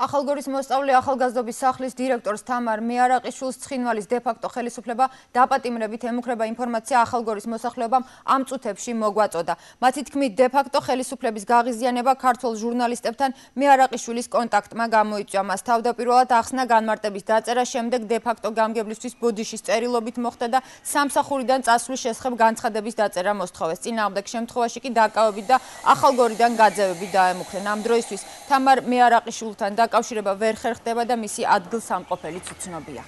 ახალგორის მოსწავლე ახალგაზრდობის სახლის დირექტორს თამარ მეარაყიშვილს ცხინვალის დე-ფაქტო ხელისუფლება დაპატიმრებით ემუქრება ინფორმაცია ახალგორის მოსახლეობამ ამ წუთებში მოგვაწოდა. მათი თქმით, დე-ფაქტო ხელისუფლების გაღიზიანება ქართულ ჟურნალისტებთან მეარაყიშვილის კონტაქტმა გამოიწვია. მას თავდაპირველად ახსნა განმარტების დაწერა, შემდეგ დე-ფაქტო გამგებლისთვის ბოდიშის წერილობით მოხდა და სამსახურიდან წასვლის შესახებ განცხადების დაწერა მოსთხოვეს. წინააღმდეგ შემთხვევაში კი დაკავებით და ახალგორიდან გაძევები დაემუქრენ. ამ დროისთვის თამარ მეარაყიშვილთან და დაკავშირება ვერ ხერხდება და მისი ადგილსამყოფელიც უცნობია.